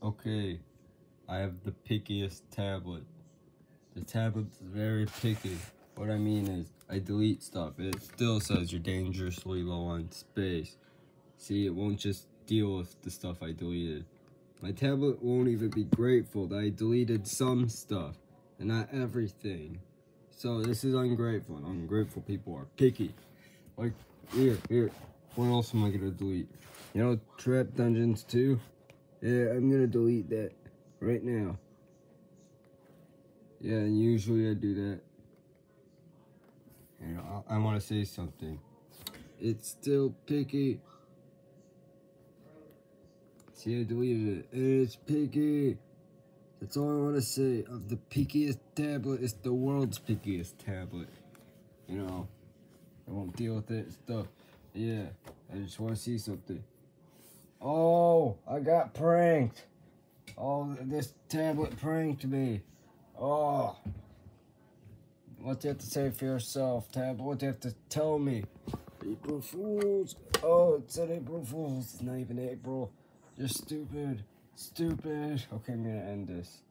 Okay, I have the pickiest tablet. The tablet's very picky. What I mean is, I delete stuff. It still says you're dangerously low on space. See, it won't just deal with the stuff I deleted. My tablet won't even be grateful that I deleted some stuff, and not everything. So this is ungrateful, and ungrateful people are picky. Like, here, here, what else am I gonna delete? You know, Trap Dungeons 2? Yeah, I'm gonna delete that right now. Yeah, and usually I do that. And I, I want to say something. It's still picky. See, I deleted it. It's picky. That's all I want to say. Of the pickiest tablet, it's the world's pickiest tablet. You know, I won't deal with it stuff. Yeah, I just want to see something. Oh, I got pranked. Oh, this tablet pranked me. Oh. What do you have to say for yourself, tablet? What do you have to tell me? April Fools. Oh, it's an April Fools. It's not even April. You're stupid. Stupid. Okay, I'm gonna end this.